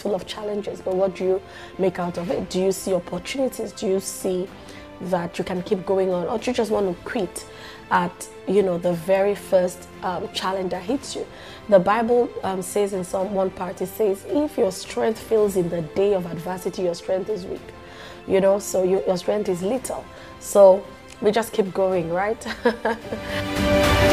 full of challenges, but what do you make out of it? Do you see opportunities? Do you see that you can keep going on, or do you just want to quit at you know the very first um, challenge that hits you? The Bible um, says in some one part it says, "If your strength fails in the day of adversity, your strength is weak." You know, so you, your strength is little. So we just keep going, right?